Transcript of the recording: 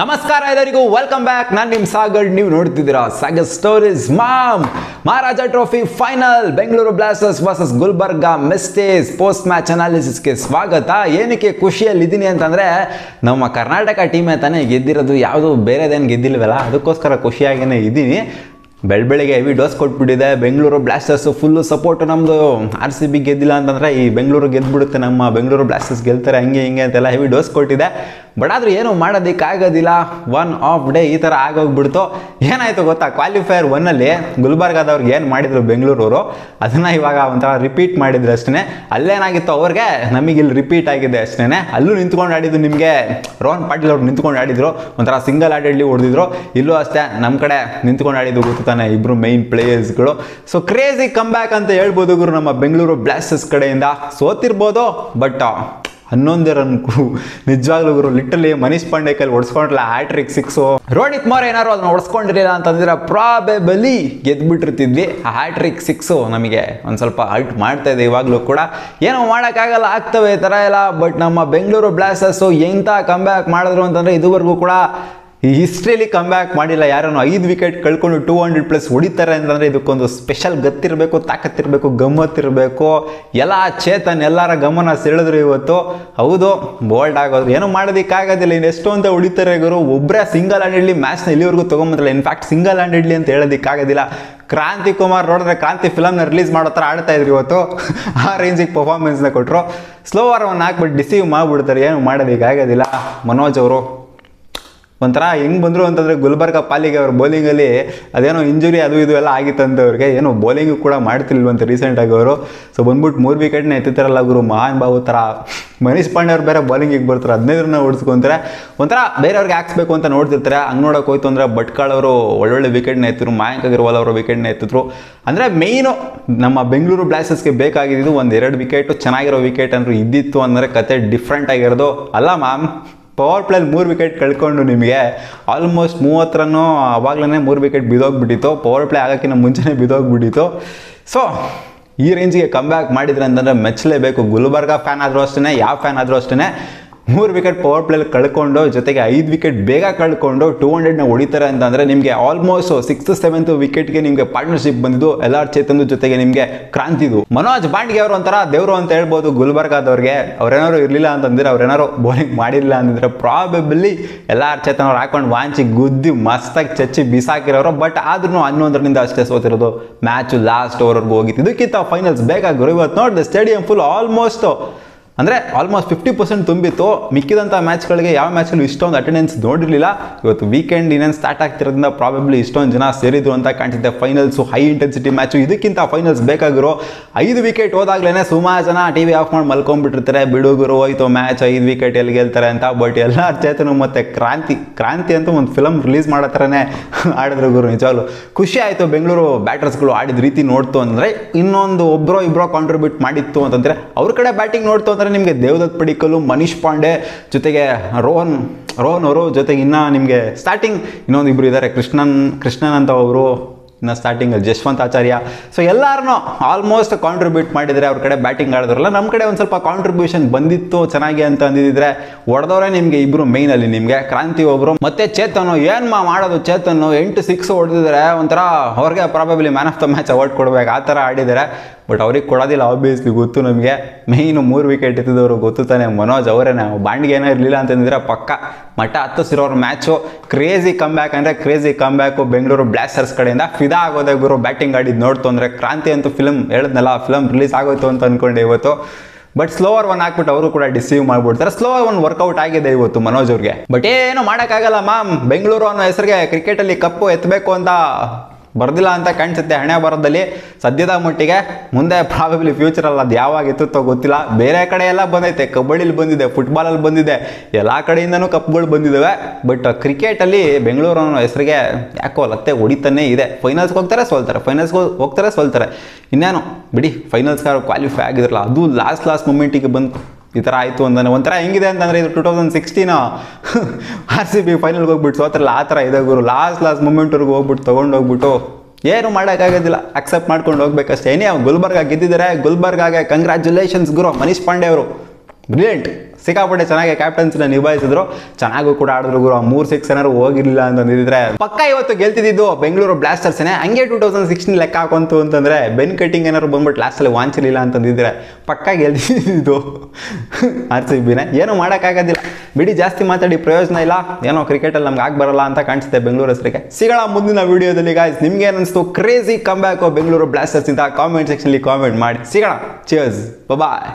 ನಮಸ್ಕಾರ ಎಲ್ಲರಿಗೂ welcome back ನಾನು ನಿಮ್ಮ ಸಾಗರ್, ನೀವು ನೋಡ್ತಿದ್ದೀರಾ Sagar stories ma'am, Maharaja trophy final Bengaluru blasters versus Gulbarga mystics post match ಅನಾಲಿಸಿಸ್ಗೆ ಸ್ವಾಗತ. ಏನಕ್ಕೆ ಖುಷಿಯಲ್ಲಿದ್ದೀನಿ ಅಂತಂದರೆ, ನಮ್ಮ ಕರ್ನಾಟಕ ಟೀಮೇ ತಾನೇ ಗೆದ್ದಿರೋದು ಯಾವುದು ಬೇರೆದೇನು ಗೆದ್ದಿಲ್ವಲ್ಲ, ಅದಕ್ಕೋಸ್ಕರ ಖುಷಿಯಾಗೇ ಇದ್ದೀನಿ ಬೆಳ್ ಬೆಳಿಗ್ಗೆ ಹೆವಿ ಡೋಸ್ ಕೊಟ್ಬಿಟ್ಟಿದೆ. ಬೆಂಗಳೂರು ಬ್ಲಾಸ್ಟರ್ಸು ಫುಲ್ಲು ಸಪೋರ್ಟು ನಮ್ಮದು ಆರ್ ಸಿ ಬಿ ಗೆದ್ದಿಲ್ಲ ಅಂತಂದರೆ, ಈ ಬೆಂಗಳೂರು ಗೆದ್ಬಿಡುತ್ತೆ ನಮ್ಮ ಬೆಂಗಳೂರು ಬ್ಲಾಸ್ಟರ್ಸ್ ಗೆಲ್ತಾರೆ, ಹಂಗೆ ಹಿಂಗೆ ಅಂತೆಲ್ಲ ಹೆವಿ ಡೋಸ್ ಕೊಟ್ಟಿದೆ. ಬಟ್ ಆದರೂ ಏನು ಮಾಡೋದಕ್ಕಾಗೋದಿಲ್ಲ. ಒನ್ ಆಫ್ ಡೇ ಈ ಥರ ಆಗೋಗ್ಬಿಡ್ತು. ಏನಾಯಿತು ಗೊತ್ತಾ? ಕ್ವಾಲಿಫೈಯರ್ ಒನ್ನಲ್ಲಿ ಗುಲ್ಬರ್ಗಾದವ್ರಿಗೆ ಏನು ಮಾಡಿದರು ಬೆಂಗಳೂರವರು? ಅದನ್ನು ಇವಾಗ ಒಂಥರ ರಿಪೀಟ್ ಮಾಡಿದ್ರು ಅಷ್ಟೇ ಅಲ್ಲೇನಾಗಿತ್ತು ಅವ್ರಿಗೆ? ನಮಗೆ ಇಲ್ಲಿ ರಿಪೀಟ್ ಆಗಿದೆ ಅಷ್ಟೇ ಅಲ್ಲೂ ನಿಂತ್ಕೊಂಡು ಆಡಿದ್ದು ನಿಮಗೆ. ರೋಹನ್ ಪಾಟೀಲ್ ಅವ್ರು ನಿಂತ್ಕೊಂಡು ಆಡಿದ್ರು. ಒಂಥರ ಸಿಂಗಲ್ ಆಡಲ್ಲಿ ಹೊಡೆದಿದ್ರು. ಇಲ್ಲೂ ಅಷ್ಟೇ ನಮ್ಮ ಕಡೆ ನಿಂತ್ಕೊಂಡು ಆಡಿದ್ದು ಗೊತ್ತು ತಾನೆ ಇಬ್ಬರು ಮೈನ್ ಪ್ಲೇಯರ್ಸ್ಗಳು ಸೊ ಕ್ರೇಜಿ ಕಮ್ ಬ್ಯಾಕ್ ಅಂತ ಹೇಳ್ಬೋದು ಗುರು ನಮ್ಮ ಬೆಂಗಳೂರು ಬ್ಲಾಸ್ಟರ್ಸ್ ಕಡೆಯಿಂದ. ಸೋತಿರ್ಬೋದು ಬಟ್ ಹನ್ನೊಂದೇ ರನ್ಗೂ ನಿಜವಾಗ್ಲೂ ಗುರು ಲಿಟಲಿ ಮನೀಶ್ ಪಾಂಡೆ ಕೈಲಿ ಹೊಡ್ಸ್ಕೊಂಡ್ರಲ್ಲ ಹ್ಯಾಟ್ರಿಕ್ ಸಿಕ್ಸು ರೋಹಿತ್ ಮೋರ್ ಏನಾರು ಅದನ್ನ ಹೊಡ್ಸ್ಕೊಂಡಿರಲಿಲ್ಲ ಅಂತಂದ್ರೆ ಪ್ರಾಬೆಬಲಿ ಗೆದ್ಬಿಟ್ಟಿರ್ತಿದ್ವಿ. ಆ ಹ್ಯಾಟ್ರಿಕ್ ಸಿಕ್ಸು ನಮಗೆ ಒಂದು ಸ್ವಲ್ಪ ಹರ್ಟ್ ಮಾಡ್ತಾ ಇದೆ ಇವಾಗಲೂ ಕೂಡ. ಏನೋ ಮಾಡೋಕ್ಕಾಗಲ್ಲ, ಆಗ್ತವೆ ಈ ಥರ ಎಲ್ಲ ಬಟ್ ನಮ್ಮ ಬೆಂಗಳೂರು ಬ್ಲಾಸ್ಟರ್ಸು ಎಂಥ ಕಮ್ ಬ್ಯಾಕ್ ಮಾಡಿದ್ರು ಅಂತಂದರೆ ಇದುವರೆಗೂ ಕೂಡ ಈ ಹಿಸ್ಟ್ರಿಯಲ್ಲಿ ಕಮ್ ಬ್ಯಾಕ್ ಮಾಡಿಲ್ಲ ಯಾರನ್ನು? ಐದು ವಿಕೆಟ್ ಕಳ್ಕೊಂಡು ಟೂ ಹಂಡ್ರೆಡ್ ಪ್ಲಸ್ ಹೊಡಿತಾರೆ ಅಂತಂದರೆ ಇದಕ್ಕೊಂದು ಸ್ಪೆಷಲ್ ಗತ್ತಿರಬೇಕು, ತಾಕತ್ತಿರಬೇಕು, ಗಮ್ಮತ್ತಿರಬೇಕು. ಎಲ್ಲ ಚೇತನ್, ಎಲ್ಲರ ಗಮನ ಸೆಳೆದ್ರು ಇವತ್ತು. ಹೌದು ಬೋಲ್ಡ್ ಆಗೋದು ಏನು ಮಾಡೋದಕ್ಕಾಗೋದಿಲ್ಲ. ಇನ್ನು ಎಷ್ಟು ಅಂತ ಹೊಡಿತಾರೆ ಗುರು ಒಬ್ಬರೇ ಸಿಂಗಲ್ ಹ್ಯಾಂಡೆಡ್ಲಿ ಮ್ಯಾಚ್ನ ಇಲ್ಲಿವರೆಗೂ ತೊಗೊಂಬಂದಿಲ್ಲ. ಇನ್ಫ್ಯಾಕ್ಟ್ ಸಿಂಗಲ್ ಹ್ಯಾಂಡೆಡ್ಲಿ ಅಂತ ಹೇಳೋದಕ್ಕಾಗೋದಿಲ್ಲ. ಕ್ರಾಂತಿ ಕುಮಾರ್ ನೋಡಿದ್ರೆ ಕ್ರಾಂತಿ ಫಿಲಮ್ನ ರಿಲೀಸ್ ಮಾಡೋ ಥರ ಆಡ್ತಾ ಇದ್ರು ಇವತ್ತು. ಆ ರೇಂಜಿಗೆ ಪರ್ಫಾರ್ಮೆನ್ಸ್ನ ಕೊಟ್ಟರು ಸ್ಲೋವರ್ ಒನ್ ಹಾಕ್ಬಿಟ್ಟು ಡಿಸೀವ್ ಮಾಡಿಬಿಡ್ತಾರೆ. ಏನು ಮಾಡೋದಕ್ಕಾಗೋದಿಲ್ಲ. ಮನೋಜ್ ಅವರು ಒಂಥರ ಹೆಂಗೆ ಬಂದರು ಅಂತಂದರೆ ಗುಲ್ಬರ್ಗ ಪಾಲಿಗೆ ಅವ್ರ ಬೌಲಿಂಗಲ್ಲಿ ಅದೇನೋ ಇಂಜುರಿ ಅದು ಇದು ಎಲ್ಲ ಅಂತ ಅವ್ರಿಗೆ ಏನೋ ಬೌಲಿಂಗು ಕೂಡ ಮಾಡ್ತಿಲ್ವಂತೆ ರೀಸೆಂಟಾಗಿ ಅವರು. ಸೊ ಬಂದ್ಬಿಟ್ಟು ಮೂರು ವಿಕೆಟ್ನ ಎತ್ತಿತಾರಲ್ಲ ಗುರು, ಮಹಾನ್ ಬಾಬು ಥರ. ಮನೀಶ್ ಪಾಂಡೆ ಅವ್ರು ಬೇರೆ ಬೌಲಿಂಗಿಗೆ ಬರ್ತಾರೆ, ಹದಿನೈದರನ್ನ ಓಡಿಸ್ಕೊಂತಾರೆ. ಒಂಥರ ಬೇರೆಯವ್ರಿಗೆ ಹಾಕ್ಸ್ಬೇಕು ಅಂತ ನೋಡ್ತಿರ್ತಾರೆ. ಹಂಗೆ ನೋಡೋಕೆ ಹೋಯ್ತು ಅಂದರೆ ಭಟ್ಕಾಳ್ ಅವರು ಒಳ್ಳೊಳ್ಳೆ ವಿಕೆಟ್ನ ಎತ್ತಿದ್ರು, ಮಯಾಂಕ್ ಅಗರ್ವಾಲ್ ಅವರು ವಿಕೆಟ್ನ ಎತ್ತಿದ್ರು. ಅಂದರೆ ಮೇಯ್ನು ನಮ್ಮ ಬೆಂಗಳೂರು ಬ್ಲಾಸ್ಟರ್ಸ್ಗೆ ಬೇಕಾಗಿದ್ದು ಒಂದು ಎರಡು ವಿಕೆಟು ಚೆನ್ನಾಗಿರೋ ವಿಕೆಟ್ ಅಂದರು ಇದ್ದಿತ್ತು ಅಂದರೆ ಕತೆ ಡಿಫ್ರೆಂಟ್ ಆಗಿರೋದು. ಅಲ್ಲ ಮ್ಯಾಮ್ ಪವರ್ ಪ್ಲೇಲಿ ಮೂರು ವಿಕೆಟ್ ಕಳ್ಕೊಂಡು ನಿಮಗೆ ಆಲ್ಮೋಸ್ಟ್ ಮೂವತ್ತು ರನ್ನು ಅವಾಗಲೇ ಮೂರು ವಿಕೆಟ್ ಬಿದ್ದೋಗ್ಬಿಟ್ಟಿತ್ತು ಪವರ್ ಪ್ಲೇ ಆಗೋಕ್ಕಿಂತ ಮುಂಚೆನೇ ಬಿದ್ದೋಗ್ಬಿಟ್ಟಿತ್ತು ಸೊ ಈ ರೇಂಜಿಗೆ ಕಮ್ ಬ್ಯಾಕ್ ಮಾಡಿದ್ರೆ ಅಂತಂದರೆ ಮೆಚ್ಚಲೇಬೇಕು. ಗುಲ್ಬರ್ಗ ಫ್ಯಾನ್ ಆದರೂ ಅಷ್ಟೇ ಯಾವ ಫ್ಯಾನ್ ಆದರೂ ಅಷ್ಟೇ ಮೂರು ವಿಕೆಟ್ ಪವರ್ ಪ್ಲೇಲಿ ಕಳ್ಕೊಂಡು, ಜೊತೆಗೆ ಐದು ವಿಕೆಟ್ ಬೇಗ ಕಳ್ಕೊಂಡು ಟೂ ಹಂಡ್ರೆಡ್ನ ಹೊಡಿತಾರೆ ಅಂತಂದರೆ ನಿಮಗೆ ಆಲ್ಮೋಸ್ಟ್ ಸಿಕ್ಸ್ತ್ ಸೆವೆಂತ್ ವಿಕೆಟ್ಗೆ ನಿಮಗೆ ಪಾರ್ಟ್ನರ್ಶಿಪ್ ಬಂದಿದ್ದು ಎಲ್ ಆರ್ ಚೇತನ್ ಜೊತೆಗೆ ನಿಮಗೆ ಕ್ರಾಂತಿದು ಮನೋಜ್ ಬಾಂಡ್ಗೆ ಅವರು ಒಂಥರ ದೇವರು ಅಂತ ಹೇಳ್ಬೋದು ಗುಲ್ಬರ್ಗಾದವ್ರಿಗೆ ಅವ್ರೇನಾರು ಇರಲಿಲ್ಲ ಅಂತಂದ್ರೆ ಅವ್ರೇನಾರು ಬೌಲಿಂಗ್ ಮಾಡಿಲ್ಲ ಅಂತಂದರೆ ಪ್ರಾಬೆಬಲಿ ಎಲ್ ಆರ್ ಚೇತನ್ ಅವ್ರು ಹಾಕೊಂಡು ವಾಂಚಿ ಗುದ್ದಿ ಮಸ್ತಾಗಿ ಚಚ್ಚಿ ಬಿಸಾಕಿರೋರು. ಬಟ್ ಆದ್ರೂ ಹನ್ನೊಂದರಿಂದ ಅಷ್ಟೇ ಸೋತಿರೋದು. ಮ್ಯಾಚು ಲಾಸ್ಟ್ ಓವರ್ವರೆಗೂ ಹೋಗಿತ್ತು. ಇದಕ್ಕಿಂತ ಫೈನಲ್ಸ್ ಬೇಗ ಬೇಕಾಗಿರೋ ಇವತ್ತು ನೋಡಿದೆ ಸ್ಟೇಡಿಯಂ ಫುಲ್ ಆಲ್ಮೋಸ್ಟ್ ಅಂದರೆ ಆಲ್ಮೋಸ್ಟ್ ಫಿಫ್ಟಿ ಪರ್ಸೆಂಟ್ ತುಂಬಿತ್ತು. ಮಿಕ್ಕಿದಂಥ ಮ್ಯಾಚ್ಗಳಿಗೆ ಯಾವ ಮ್ಯಾಚಲ್ಲೂ ಇಷ್ಟೊಂದು ಅಟೆಂಡೆನ್ಸ್ ನೋಡಿರಲಿಲ್ಲ. ಇವತ್ತು ವೀಕೆಂಡ್ ಇನ್ನೇನು ಸ್ಟಾರ್ಟ್ ಆಗ್ತಿರೋದ್ರಿಂದ ಪ್ರಾಬಬ್ಲಿ ಇಷ್ಟೊಂದು ಜನ ಸೇರಿದ್ರು ಅಂತ ಕಾಣ್ತಿದ್ದೆ ಫೈನಲ್ಸು ಹೈ ಇಂಟೆನ್ಸಿಟಿ ಮ್ಯಾಚು ಇದಕ್ಕಿಂತ ಫೈನಲ್ಸ್ ಬೇಕಾಗಿರೋ ಐದು ವಿಕೆಟ್ ಹೋದಾಗಲೇ ಸುಮಾರು ಜನ ಟಿ ವಿ ಆಫ್ ಮಾಡಿ ಮಲ್ಕೊಂಡ್ಬಿಟ್ಟಿರ್ತಾರೆ. ಬಿಡುಗರು ಹೋಯ್ತು ಮ್ಯಾಚ್ ಐದು ವಿಕೆಟ್ ಎಲ್ಲಿ ಗೆಲ್ತಾರೆ ಅಂತ. ಬಟ್ ಎಲ್ಲ ಚೇತನು ಮತ್ತು ಕ್ರಾಂತಿ ಕ್ರಾಂತಿ ಅಂತ ಒಂದು ಫಿಲಮ್ ರಿಲೀಸ್ ಮಾಡೋ ಥರನೇ ಆಡಿದ್ರು ಗುರು, ನಿಜವಾಗ್ಲು. ಖುಷಿ ಆಯಿತು ಬೆಂಗಳೂರು ಬ್ಯಾಟರ್ಸ್ಗಳು ಆಡಿದ ರೀತಿ ನೋಡ್ತು ಅಂದರೆ ಇನ್ನೊಂದು ಒಬ್ಬರೋ ಇಬ್ಬರೋ ಕಾಂಟ್ರಿಬ್ಯೂಟ್ ಮಾಡಿತ್ತು ಅಂತಂದರೆ ಅವ್ರ ಕಡೆ ಬ್ಯಾಟಿಂಗ್ ನೋಡ್ತು ಅಂದರೆ ನಿಮಗೆ ದೇವದತ್ ಪಡಿಕಲ್ಲು ಮನೀಶ್ ಪಾಂಡೆ ಜೊತೆಗೆ ರೋಹನ್ ರೋಹನ್ ಅವರು ಜೊತೆಗೆ ಇನ್ನೂ ನಿಮಗೆ ಸ್ಟಾರ್ಟಿಂಗ್ ಇನ್ನೊಂದು ಇಬ್ಬರು ಇದ್ದಾರೆ ಕೃಷ್ಣನ್ ಕೃಷ್ಣನ್ ಅಂತ ಅವರು ಇನ್ನು ಸ್ಟಾರ್ಟಿಂಗಲ್ಲಿ ಜಶ್ವಂತ್ ಆಚಾರ್ಯ. ಸೊ ಎಲ್ಲರನ್ನೂ ಆಲ್ಮೋಸ್ಟ್ ಕಾಂಟ್ರಿಬ್ಯೂಟ್ ಮಾಡಿದರೆ ಅವ್ರ ಕಡೆ ಬ್ಯಾಟಿಂಗ್ ಆಡಿದ್ರಲ್ಲ ನಮ್ಮ ಕಡೆ ಒಂದು ಸ್ವಲ್ಪ ಕಾಂಟ್ರಿಬ್ಯೂಷನ್ ಬಂದಿತ್ತು, ಚೆನ್ನಾಗಿ ಅಂತ ಅಂದಿದ್ರೆ ಹೊಡೆದವರೇ ನಿಮಗೆ ಇಬ್ಬರು ಮೇಯ್ನಲ್ಲಿ ನಿಮಗೆ ಕ್ರಾಂತಿ ಒಬ್ಬರು ಮತ್ತೆ ಚೇತನು ಏನು ಮಾ ಮಾಡೋದು ಚೇತನು ಎಂಟು ಸಿಕ್ಸ್ ಹೊಡೆದಿದ್ರೆ ಒಂಥರ ಅವ್ರಿಗೆ probably man of the match award ಕೊಡಬೇಕು. ಆ ಥರ ಆಡಿದ್ದಾರೆ ಬಟ್ ಅವ್ರಿಗೆ ಕೊಡೋದಿಲ್ಲ ಆಬ್ವಿಯಸ್ಲಿ ಗೊತ್ತು ನಮಗೆ. ಮೇಯ್ನು ಮೂರು ವಿಕೆಟ್ ಎತ್ತಿದವರು ಗೊತ್ತು ತಾನೆ, ಮನೋಜ್ ಅವರೇ ಬಾಂಡ್ಗೆ ಏನೋ ಇರಲಿಲ್ಲ ಅಂತಂದಿದ್ರೆ ಪಕ್ಕ ಮಠ ಹತ್ತಿಸಿರೋರು ಮ್ಯಾಚು ಕ್ರೇಜಿ ಕಮ್ ಬ್ಯಾಕ್ ಅಂದರೆ crazy come back Bengaluru Blasters ಕಡೆಯಿಂದ ಫಿದಾ ಆಗೋದೆ ಗುರು. ಬ್ಯಾಟಿಂಗ್ ಆಡಿದ್ದು ನೋಡ್ತು ಅಂದರೆ ಕ್ರಾಂತಿ ಅಂತೂ ಫಿಲಮ್ ಹೇಳಿದ್ನಲ್ಲ, ಆ ಫಿಲಮ್ ರಿಲೀಸ್ ಆಗೋಯ್ತು ಅಂತ ಅಂದ್ಕೊಂಡೆ ಇವತ್ತು. ಬಟ್ ಸ್ಲೋವರ್ ಒನ್ ಹಾಕ್ಬಿಟ್ಟು ಅವರು ಕೂಡ ಡಿಸೀವ್ ಮಾಡ್ಬಿಡ್ತಾರೆ. ಸ್ಲೋವರ್ ಒನ್ ವರ್ಕೌಟ್ ಆಗಿದೆ ಇವತ್ತು ಮನೋಜ್ ಅವ್ರಿಗೆ. ಬಟ್ ಏನು ಮಾಡೋಕ್ಕಾಗಲ್ಲ ಮ್ಯಾಮ್ ಬೆಂಗಳೂರು ಅನ್ನೋ ಹೆಸರಿಗೆ ಕ್ರಿಕೆಟಲ್ಲಿ ಕಪ್ಪು ಎತ್ತಬೇಕು ಅಂತ ಬರ್ದಿಲ್ಲ ಅಂತ ಕಾಣಿಸುತ್ತೆ. ಹಣೆ ಬರೋದಲ್ಲಿ ಸದ್ಯದ ಮಟ್ಟಿಗೆ ಮುಂದೆ ಪ್ರಾಬಬ್ಲಿ ಫ್ಯೂಚರಲ್ಲಿ ಅದು ಯಾವಾಗ ಎತ್ತುತ್ತೋ ಗೊತ್ತಿಲ್ಲ. ಬೇರೆ ಕಡೆ ಎಲ್ಲ ಬಂದೈತೆ. ಕಬಡ್ಡಿಲಿ ಬಂದಿದೆ ಫುಟ್ಬಾಲಲ್ಲಿ ಬಂದಿದೆ. ಎಲ್ಲ ಕಡೆಯಿಂದನೂ ಕಪ್ಗಳು ಬಂದಿದ್ದಾವೆ ಬಟ್ ಕ್ರಿಕೆಟಲ್ಲಿ ಬೆಂಗಳೂರು ಅನ್ನೋ ಹೆಸರಿಗೆ ಯಾಕೋ ಲತ್ತೆ ಹೊಡಿತಾನೆ ಇದೆ. ಫೈನಲ್ಸ್ಗೆ ಹೋಗ್ತಾರೆ, ಸೋಲ್ತಾರೆ. ಫೈನಲ್ಸ್ಗೆ ಹೋಗ್ತಾರೆ, ಸೋಲ್ತಾರೆ. ಇನ್ನೇನು, ಬಿಡಿ ಫೈನಲ್ಸ್ಗಾರು ಕ್ವಾಲಿಫೈ ಆಗಿದ್ರಲ್ಲ, ಅದು ಲಾಸ್ಟ್ ಲಾಸ್ಟ್ ಮೂಮೆಂಟಿಗೆ ಬಂದು ಈ ಥರ ಆಯಿತು ಅಂತಾನೆ ಒಂಥರ ಹೆಂಗಿದೆ ಅಂತಂದರೆ ಇದು two thousand sixteen R C B ಫೈನಲ್ಗೆ ಹೋಗ್ಬಿಟ್ಟು ಸೋತ್ರಲ್ಲ ಆ ಥರ ಇದೆ ಗುರು. ಲಾಸ್ಟ್ ಲಾಸ್ಟ್ ಮೂಮೆಂಟ್ವರೆಗೂ ಹೋಗ್ಬಿಟ್ಟು, ತೊಗೊಂಡು ಹೋಗ್ಬಿಟ್ಟು ಏನು ಮಾಡೋಕ್ಕಾಗೋದಿಲ್ಲ. ಅಕ್ಸೆಪ್ಟ್ ಮಾಡ್ಕೊಂಡು ಹೋಗ್ಬೇಕಷ್ಟೇ. ಏನೇ, ಗುಲ್ಬರ್ಗ ಗೆದ್ದಿದ್ದಾರೆ. ಗುಲ್ಬರ್ಗಾಗೆ ಕಂಗ್ರ್ಯಾಚುಲೇಷನ್ಸ್ ಗುರು. ಮನೀಶ್ ಪಾಂಡೆ ಅವರು. ಬ್ರಿಲಿಯಂಟ್ ಸಿಕ್ಕಾಪಟ್ಟೆ ಚೆನ್ನಾಗಿ ಕ್ಯಾಪ್ಟನ್ಸ್ನ ನಿಭಾಯಿಸಿದ್ರು. ಚೆನ್ನಾಗೂ ಕೂಡ ಆಡಿದ್ರು ಗುರು. ಮೂರು ಸಿಕ್ಸ್ ಏನಾದ್ರು ಹೋಗಿರಲಿಲ್ಲ ಅಂತಂದಿದ್ರೆ ಪಕ್ಕ ಇವತ್ತು ಗೆಲ್ತಿದ್ದು ಬೆಂಗಳೂರು ಬ್ಲಾಸ್ಟರ್ಸ್ನೇ ಹಂಗೆ ಟೂ ತೌಸಂಡ್ ಸಿಕ್ಸ್ಟೀನ್ ಲೆಕ್ಕ ಹಾಕೊಂತು ಅಂತಂದ್ರೆ ಬೆನ್ ಕಟ್ಟಿಂಗ್ ಏನಾದ್ರು ಬಂದ್ಬಿಟ್ಟು ಲಾಸ್ಟಲ್ಲಿ ವಾಂಚಿರಲಿಲ್ಲ ಅಂತಂದಿದ್ರೆ ಪಕ್ಕ ಗೆಲ್ತಿದ್ದು ಆರ್ ಸಿ ಬಿನೇ ಏನೂ ಮಾಡೋಕ್ಕಾಗೋದಿಲ್ಲ. ಬಿಡಿ ಜಾಸ್ತಿ ಮಾತಾಡಿ ಪ್ರಯೋಜನ ಇಲ್ಲ. ಏನೋ ಕ್ರಿಕೆಟಲ್ಲಿ ನಮ್ಗೆ ಆಗಿ ಬರಲ್ಲ ಅಂತ ಕಾಣಿಸುತ್ತೆ ಬೆಂಗಳೂರು ಹೆಸರಿಗೆ. ಸಿಗೋಣ ಮುಂದಿನ ವಿಡಿಯೋದಲ್ಲಿ ಗಾಯ್ಸ್ ನಿಮ್ಗೆ ಏನಿಸ್ತು? ಕ್ರೇಜಿ ಕಮ್ ಬೆಂಗಳೂರು ಬ್ಲಾಸ್ಟರ್ಸ್ ಇಂದ ಕಾಮೆಂಟ್ ಸೆಕ್ಷನ್ಲಿ ಕಾಮೆಂಟ್ ಮಾಡಿ. ಸಿಗೋಣ. ಚಿಯರ್ಸ್ ಬಾಯ್